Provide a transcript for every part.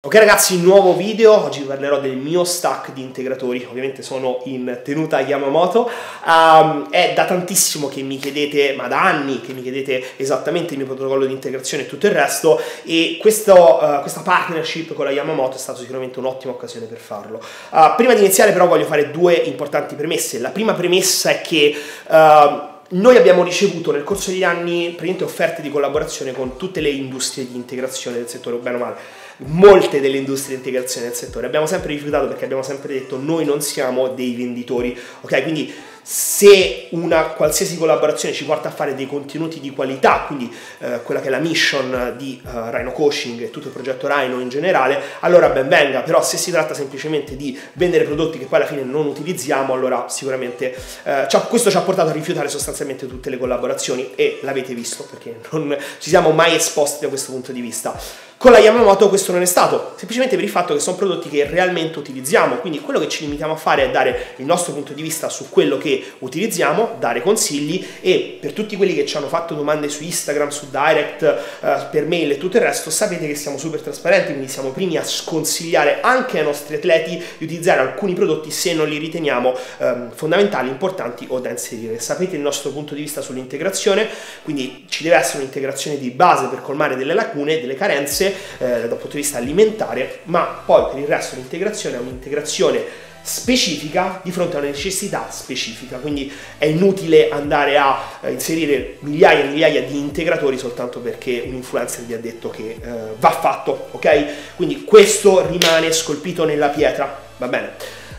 Ok ragazzi, nuovo video, oggi vi parlerò del mio stack di integratori, ovviamente sono in tenuta Yamamoto, um, è da tantissimo che mi chiedete, ma da anni che mi chiedete esattamente il mio protocollo di integrazione e tutto il resto. E questo, uh, questa partnership con la Yamamoto è stata sicuramente un'ottima occasione per farlo. Uh, prima di iniziare però voglio fare due importanti premesse, la prima premessa è che... Uh, noi abbiamo ricevuto nel corso degli anni offerte di collaborazione con tutte le industrie di integrazione del settore, bene o male molte delle industrie di integrazione del settore. Abbiamo sempre rifiutato perché abbiamo sempre detto noi non siamo dei venditori, ok? Quindi se una qualsiasi collaborazione ci porta a fare dei contenuti di qualità, quindi eh, quella che è la mission di uh, Rhino Coaching e tutto il progetto Rhino in generale, allora ben venga, però se si tratta semplicemente di vendere prodotti che poi alla fine non utilizziamo, allora sicuramente eh, questo ci ha portato a rifiutare sostanzialmente tutte le collaborazioni e l'avete visto perché non ci siamo mai esposti da questo punto di vista. Con la Yamamoto questo non è stato, semplicemente per il fatto che sono prodotti che realmente utilizziamo, quindi quello che ci limitiamo a fare è dare il nostro punto di vista su quello che utilizziamo, dare consigli e per tutti quelli che ci hanno fatto domande su Instagram, su Direct, eh, per mail e tutto il resto, sapete che siamo super trasparenti, quindi siamo primi a sconsigliare anche ai nostri atleti di utilizzare alcuni prodotti se non li riteniamo eh, fondamentali, importanti o da inserire. Sapete il nostro punto di vista sull'integrazione, quindi ci deve essere un'integrazione di base per colmare delle lacune, delle carenze eh, dal punto di vista alimentare, ma poi per il resto l'integrazione è un'integrazione specifica di fronte a una necessità specifica, quindi è inutile andare a eh, inserire migliaia e migliaia di integratori soltanto perché un influencer vi ha detto che eh, va fatto, ok? Quindi questo rimane scolpito nella pietra, va bene?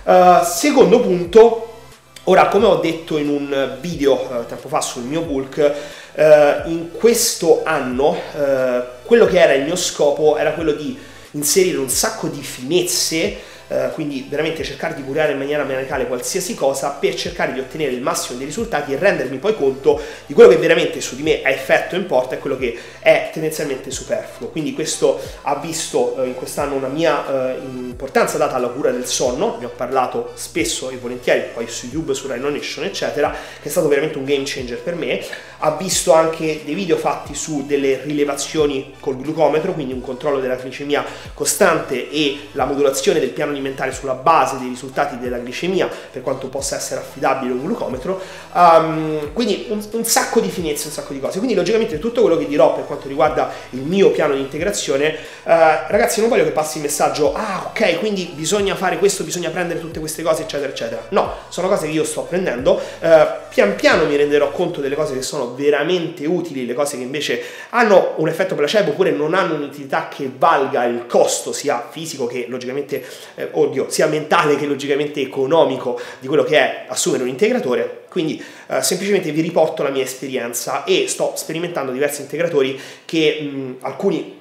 Uh, secondo punto, ora come ho detto in un video uh, tempo fa sul mio bulk, Uh, in questo anno uh, quello che era il mio scopo era quello di inserire un sacco di finezze eh, quindi veramente cercare di curare in maniera manicale qualsiasi cosa per cercare di ottenere il massimo dei risultati e rendermi poi conto di quello che veramente su di me ha effetto e importa e quello che è tendenzialmente superfluo. Quindi questo ha visto eh, in quest'anno una mia eh, importanza data alla cura del sonno, ne ho parlato spesso e volentieri poi su YouTube, su Rhino Nation eccetera, che è stato veramente un game changer per me, ha visto anche dei video fatti su delle rilevazioni col glucometro, quindi un controllo della glicemia costante e la modulazione del piano di alimentare sulla base dei risultati della glicemia, per quanto possa essere affidabile un glucometro. Um, quindi un, un, sacco di finezze, un sacco di cose. Quindi logicamente tutto quello che dirò per quanto riguarda il mio piano di integrazione, uh, ragazzi non voglio che passi il messaggio, ah ok, quindi bisogna fare questo, bisogna prendere tutte queste cose, eccetera, eccetera. No, sono cose che io sto prendendo, uh, pian piano mi renderò conto delle cose che sono veramente utili, le cose che invece hanno un effetto placebo oppure non hanno un'utilità che valga il costo sia fisico che logicamente eh, oddio, sia mentale che logicamente economico di quello che è assumere un integratore. Quindi eh, semplicemente vi riporto la mia esperienza e sto sperimentando diversi integratori che mh, alcuni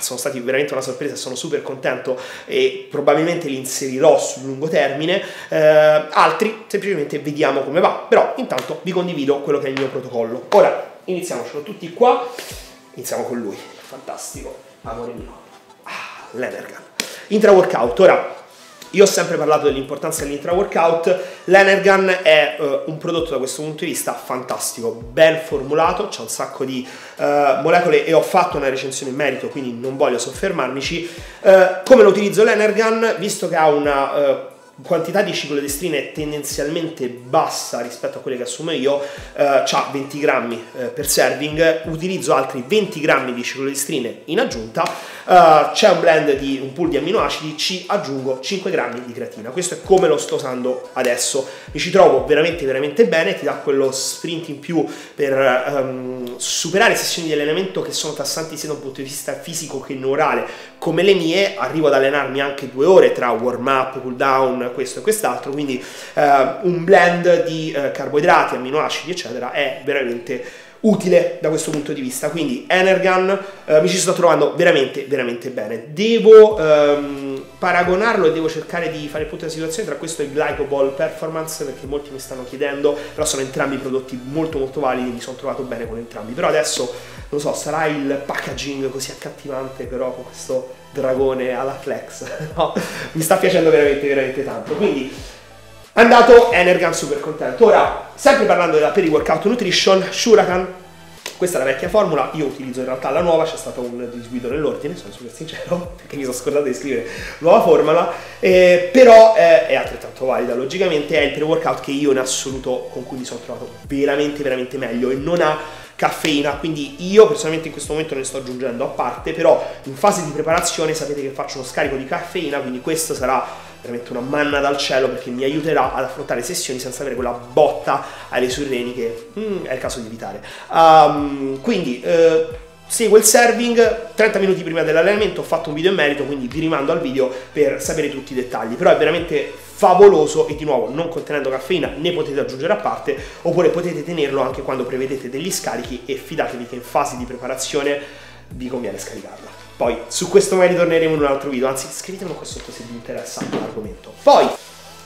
sono stati veramente una sorpresa, sono super contento e probabilmente li inserirò sul lungo termine, eh, altri semplicemente vediamo come va, però intanto vi condivido quello che è il mio protocollo. Ora iniziamo, ce l'ho tutti qua, iniziamo con lui, fantastico, amore mio, ah, l'Energan. Intra workout, ora io ho sempre parlato dell'importanza dell'intra-workout, l'Energan è uh, un prodotto da questo punto di vista fantastico, ben formulato, c'è un sacco di uh, molecole e ho fatto una recensione in merito, quindi non voglio soffermarmici. Uh, come lo utilizzo l'Energan? Visto che ha una quantità di ciclodestrine tendenzialmente bassa rispetto a quelle che assumo io, eh, ha 20 grammi eh, per serving, utilizzo altri 20 grammi di ciclodestrine in aggiunta, eh, c'è un blend di un pool di amminoacidi, ci aggiungo 5 grammi di creatina. Questo è come lo sto usando adesso. Mi ci trovo veramente veramente bene, ti dà quello sprint in più per um, superare sessioni di allenamento che sono tassanti sia da un punto di vista fisico che neurale, come le mie, arrivo ad allenarmi anche due ore tra warm up, cool down, questo e quest'altro, quindi uh, un blend di uh, carboidrati, amminoacidi, eccetera, è veramente utile da questo punto di vista. Quindi Energan uh, mi ci sto trovando veramente, veramente bene. Devo um, paragonarlo e devo cercare di fare il punto della situazione tra questo e Glycoball Performance, perché molti mi stanno chiedendo, però sono entrambi prodotti molto molto validi, mi sono trovato bene con entrambi. Però adesso, non so, sarà il packaging così accattivante, però con questo dragone alla flex, no? mi sta piacendo veramente, veramente tanto. Quindi andato Energan super contento. Ora, sempre parlando della peri workout nutrition, Shurakan Questa è la vecchia formula, io utilizzo in realtà la nuova, c'è stato un disguido nell'ordine, sono super sincero, perché mi sono scordato di scrivere nuova formula, eh, però eh, è altrettanto valida, logicamente è il pre-workout che io in assoluto con cui mi sono trovato veramente veramente meglio e non ha caffeina, quindi io personalmente in questo momento ne sto aggiungendo a parte, però in fase di preparazione sapete che faccio uno scarico di caffeina, quindi questo sarà veramente una manna dal cielo perché mi aiuterà ad affrontare sessioni senza avere quella botta alle surreni che mm, è il caso di evitare. Um, quindi eh, seguo il serving 30 minuti prima dell'allenamento ho fatto un video in merito quindi vi rimando al video per sapere tutti i dettagli però è veramente favoloso e di nuovo non contenendo caffeina ne potete aggiungere a parte oppure potete tenerlo anche quando prevedete degli scarichi e fidatevi che in fase di preparazione vi conviene scaricarla poi su questo mai ritorneremo in un altro video, anzi scrivetemi qua sotto se vi interessa l'argomento. Poi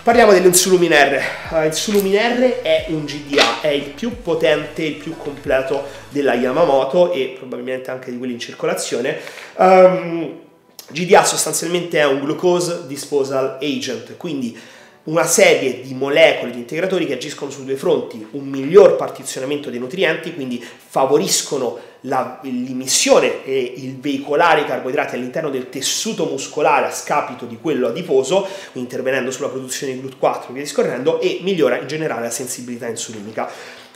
parliamo dell'Insulumin R. Uh, Insulumin R è un GDA, è il più potente, il più completo della Yamamoto e probabilmente anche di quelli in circolazione. Um, GDA sostanzialmente è un glucose disposal agent, quindi una serie di molecole, di integratori che agiscono su due fronti, un miglior partizionamento dei nutrienti, quindi favoriscono la, l'imissione e il veicolare i carboidrati all'interno del tessuto muscolare a scapito di quello adiposo, intervenendo sulla produzione di GLUT4 e via discorrendo, e migliora in generale la sensibilità insulinica.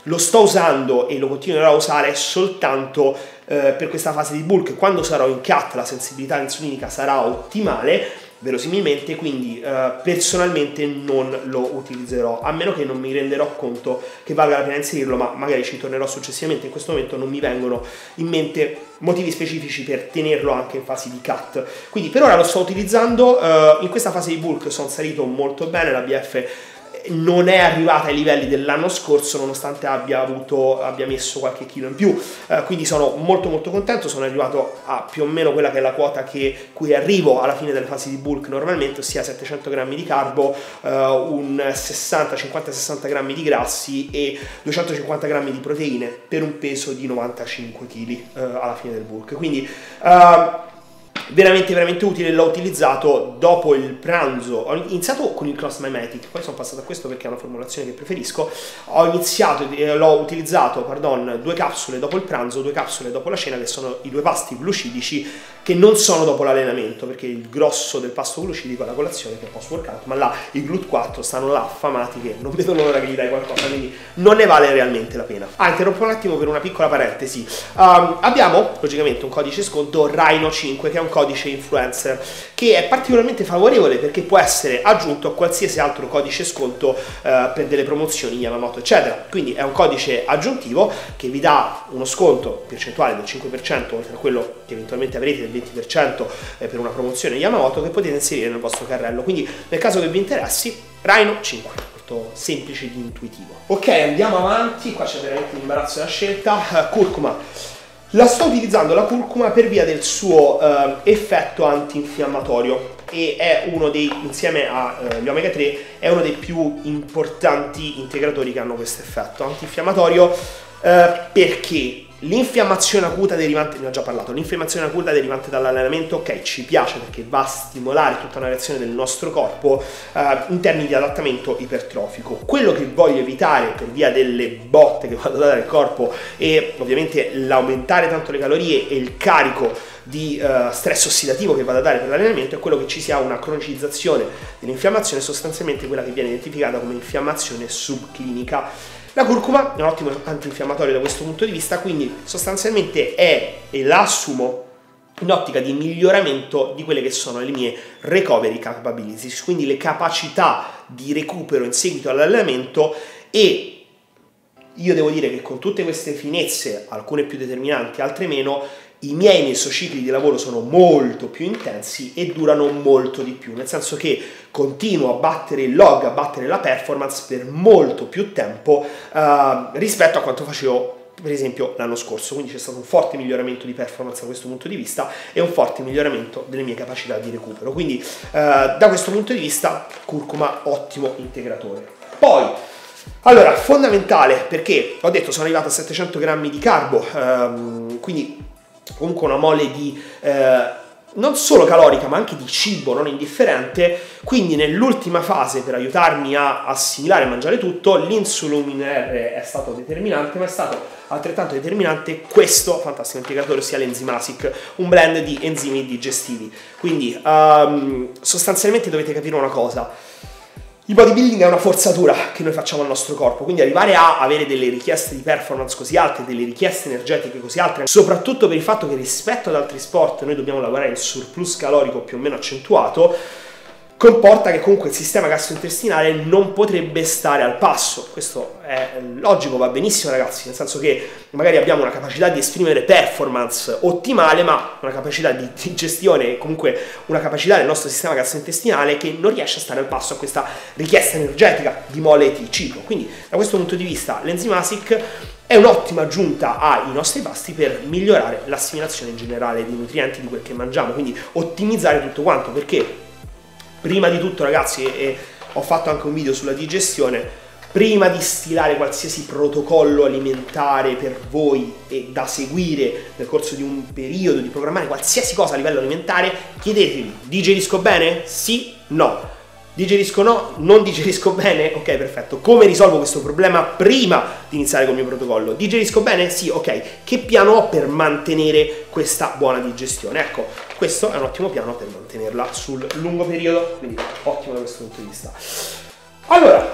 Lo sto usando e lo continuerò a usare soltanto eh, per questa fase di bulk. Quando sarò in CAT la sensibilità insulinica sarà ottimale verosimilmente, quindi eh, personalmente non lo utilizzerò, a meno che non mi renderò conto che valga la pena inserirlo, ma magari ci tornerò successivamente, in questo momento non mi vengono in mente motivi specifici per tenerlo anche in fase di cut. Quindi per ora lo sto utilizzando, eh, in questa fase di bulk sono salito molto bene, la BF non è arrivata ai livelli dell'anno scorso nonostante abbia, avuto, abbia messo qualche chilo in più. Eh, quindi sono molto molto contento. Sono arrivato a più o meno quella che è la quota che, cui arrivo alla fine delle fasi di bulk normalmente ossia 700 grammi di carbo eh, un 60 50 60 grammi di grassi e 250 grammi di proteine per un peso di 95 kg eh, alla fine del bulk. Quindi eh, veramente veramente utile, l'ho utilizzato dopo il pranzo, ho iniziato con il Cross Mimetic, poi sono passato a questo perché è una formulazione che preferisco, ho iniziato, eh, l'ho utilizzato, pardon, due capsule dopo il pranzo, due capsule dopo la cena, che sono i due pasti glucidici che non sono dopo l'allenamento, perché il grosso del pasto glucidico è la colazione che è post workout, ma là i GLUT4 stanno là affamati che non vedono l'ora che gli dai qualcosa, quindi non ne vale realmente la pena. Ah, interrompo un attimo per una piccola parentesi. Um, abbiamo logicamente un codice sconto Rhino 5 che è un codice influencer che è particolarmente favorevole perché può essere aggiunto a qualsiasi altro codice sconto uh, per delle promozioni Yamamoto eccetera. Quindi è un codice aggiuntivo che vi dà uno sconto percentuale del 5% oltre a quello che eventualmente avrete del 20% eh, per una promozione Yamamoto che potete inserire nel vostro carrello. Quindi nel caso che vi interessi, Rhino 5 molto semplice ed intuitivo. Ok, andiamo avanti, qua c'è veramente l'imbarazzo della scelta. Curcuma. La sto utilizzando la curcuma per via del suo uh, effetto antinfiammatorio e è uno dei, insieme agli uh, omega 3, è uno dei più importanti integratori che hanno questo effetto antinfiammatorio. Uh, perché L'infiammazione acuta derivante, ne ho già parlato, l'infiammazione acuta derivante dall'allenamento, ok, ci piace perché va a stimolare tutta una reazione del nostro corpo eh, in termini di adattamento ipertrofico. Quello che voglio evitare per via delle botte che vado a dare al corpo e ovviamente l'aumentare tanto le calorie e il carico di uh, stress ossidativo che vado a dare per l'allenamento è quello che ci sia una cronicizzazione dell'infiammazione, sostanzialmente quella che viene identificata come infiammazione subclinica la curcuma è un ottimo antinfiammatorio da questo punto di vista, quindi sostanzialmente è e la assumo in ottica di miglioramento di quelle che sono le mie recovery capabilities, quindi le capacità di recupero in seguito all'allenamento e io devo dire che con tutte queste finezze, alcune più determinanti, altre meno, i miei mesocicli di lavoro sono molto più intensi e durano molto di più, nel senso che continuo a battere il log, a battere la performance per molto più tempo uh, rispetto a quanto facevo per esempio l'anno scorso, quindi c'è stato un forte miglioramento di performance da questo punto di vista e un forte miglioramento delle mie capacità di recupero. Quindi uh, da questo punto di vista curcuma ottimo integratore. Poi allora, fondamentale perché ho detto sono arrivato a 700 grammi di carbo, um, quindi comunque una mole di eh, non solo calorica ma anche di cibo non indifferente, quindi nell'ultima fase per aiutarmi a assimilare e mangiare tutto l'insulumin R è stato determinante ma è stato altrettanto determinante questo fantastico integratore, ossia l'enzima ASIC, un blend di enzimi digestivi. Quindi um, sostanzialmente dovete capire una cosa, il bodybuilding è una forzatura che noi facciamo al nostro corpo, quindi arrivare a avere delle richieste di performance così alte, delle richieste energetiche così alte, soprattutto per il fatto che rispetto ad altri sport noi dobbiamo lavorare in surplus calorico più o meno accentuato, comporta che comunque il sistema gastrointestinale non potrebbe stare al passo. Questo è logico, va benissimo ragazzi, nel senso che magari abbiamo una capacità di esprimere performance ottimale, ma una capacità di, di gestione, comunque una capacità del nostro sistema gastrointestinale che non riesce a stare al passo a questa richiesta energetica di mole di cibo. Quindi da questo punto di vista l'enzima ASIC è un'ottima aggiunta ai nostri pasti per migliorare l'assimilazione generale dei nutrienti di quel che mangiamo, quindi ottimizzare tutto quanto, perché prima di tutto ragazzi, e ho fatto anche un video sulla digestione, prima di stilare qualsiasi protocollo alimentare per voi e da seguire nel corso di un periodo, di programmare qualsiasi cosa a livello alimentare, chiedetevi, digerisco bene? Sì? No. Digerisco no? Non digerisco bene? Ok, perfetto. Come risolvo questo problema prima di iniziare con il mio protocollo? Digerisco bene? Sì, ok. Che piano ho per mantenere questa buona digestione? Ecco, questo è un ottimo piano per mantenerla sul lungo periodo, quindi ottimo da questo punto di vista. Allora,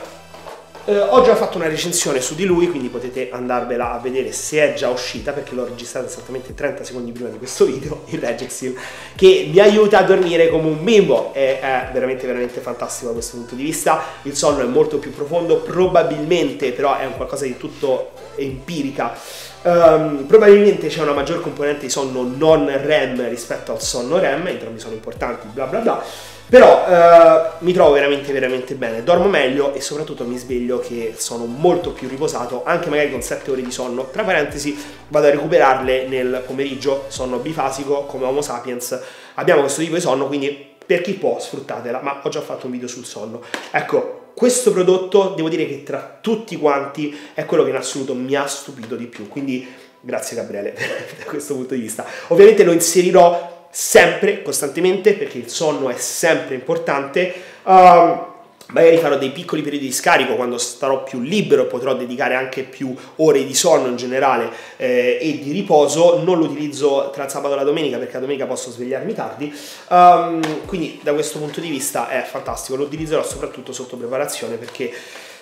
eh, ho già fatto una recensione su di lui, quindi potete andarvela a vedere se è già uscita, perché l'ho registrata esattamente 30 secondi prima di questo video, il Regexil, che mi aiuta a dormire come un bimbo, e è veramente veramente fantastico da questo punto di vista, il sonno è molto più profondo, probabilmente però è un qualcosa di tutto empirica, um, probabilmente c'è una maggior componente di sonno non REM rispetto al sonno REM, entrambi sono importanti, bla bla bla, però eh, mi trovo veramente veramente bene, dormo meglio e soprattutto mi sveglio che sono molto più riposato, anche magari con 7 ore di sonno. Tra parentesi vado a recuperarle nel pomeriggio, sonno bifasico come Homo sapiens, abbiamo questo tipo di sonno, quindi per chi può sfruttatela, ma ho già fatto un video sul sonno. Ecco, questo prodotto devo dire che tra tutti quanti è quello che in assoluto mi ha stupito di più, quindi grazie Gabriele da questo punto di vista. Ovviamente lo inserirò sempre, costantemente, perché il sonno è sempre importante. Uh, magari farò dei piccoli periodi di scarico quando starò più libero, potrò dedicare anche più ore di sonno in generale eh, e di riposo. Non lo utilizzo tra il sabato e la domenica perché la domenica posso svegliarmi tardi. Um, quindi da questo punto di vista è fantastico. Lo utilizzerò soprattutto sotto preparazione perché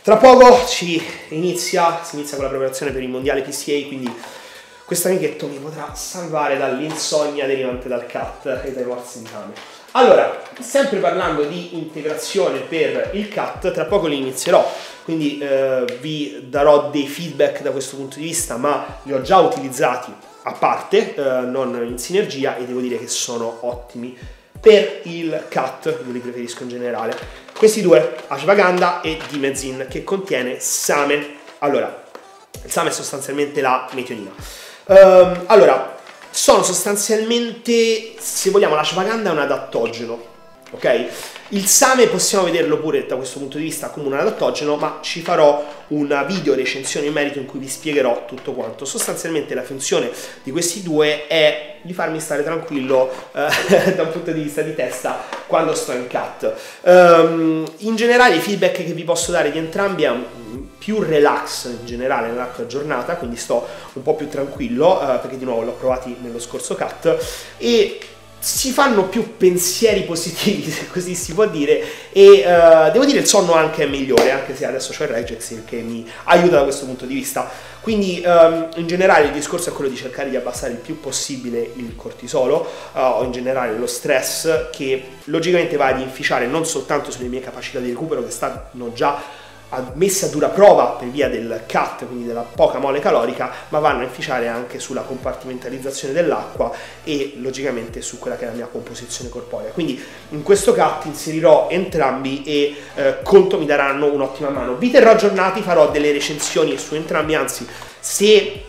tra poco ci inizia, si inizia con la preparazione per il mondiale PCA, quindi questo amichetto mi potrà salvare dall'insonnia derivante dal cat e dai morsi di fame. Allora, sempre parlando di integrazione per il cat, tra poco li inizierò, quindi eh, vi darò dei feedback da questo punto di vista, ma li ho già utilizzati a parte, eh, non in sinergia, e devo dire che sono ottimi per il cat, io li preferisco in generale. Questi due, ashwagandha e dimezin, che contiene same. Allora, il same è sostanzialmente la metionina. Um, allora, sono sostanzialmente, se vogliamo, l'ashwagandha è un adattogeno, ok? Il same possiamo vederlo pure da questo punto di vista come un adattogeno, ma ci farò una video recensione in merito in cui vi spiegherò tutto quanto. Sostanzialmente la funzione di questi due è di farmi stare tranquillo eh, da un punto di vista di testa quando sto in cut. Um, in generale i feedback che vi posso dare di entrambi è un più relax in generale nell'arco giornata, quindi sto un po' più tranquillo, eh, perché di nuovo l'ho provati nello scorso cut, e si fanno più pensieri positivi, se così si può dire, e uh, devo dire il sonno anche è migliore, anche se adesso c'è il Regex che mi aiuta da questo punto di vista. Quindi um, in generale il discorso è quello di cercare di abbassare il più possibile il cortisolo uh, o in generale lo stress che logicamente va ad inficiare non soltanto sulle mie capacità di recupero che stanno già messe a dura prova per via del CAT, quindi della poca mole calorica, ma vanno a inficiare anche sulla compartimentalizzazione dell'acqua e logicamente su quella che è la mia composizione corporea. Quindi in questo CAT inserirò entrambi e eh, conto mi daranno un'ottima mano. Vi terrò aggiornati, farò delle recensioni su entrambi, anzi se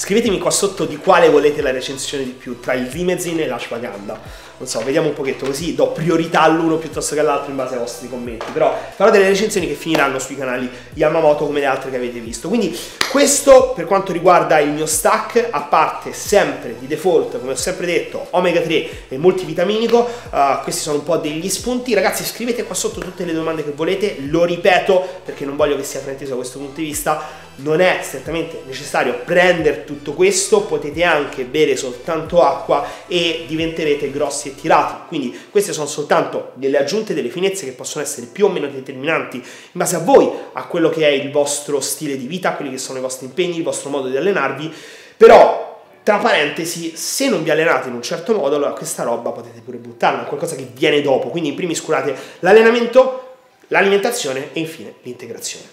Scrivetemi qua sotto di quale volete la recensione di più tra il Vimezin e l'Ashwagandha non so, vediamo un pochetto così, do priorità all'uno piuttosto che all'altro in base ai vostri commenti, però farò delle recensioni che finiranno sui canali Yamamoto come le altre che avete visto. Quindi questo per quanto riguarda il mio stack, a parte sempre di default, come ho sempre detto, omega 3 e multivitaminico, uh, questi sono un po' degli spunti. Ragazzi scrivete qua sotto tutte le domande che volete, lo ripeto perché non voglio che sia frainteso da questo punto di vista, non è strettamente necessario prendere tutto questo, potete anche bere soltanto acqua e diventerete grossi e tirati. Quindi queste sono soltanto delle aggiunte, delle finezze che possono essere più o meno determinanti in base a voi, a quello che è il vostro stile di vita, quelli che sono i vostri impegni, il vostro modo di allenarvi, però tra parentesi, se non vi allenate in un certo modo, allora questa roba potete pure buttarla, è qualcosa che viene dopo. Quindi in primis curate l'allenamento, l'alimentazione e infine l'integrazione.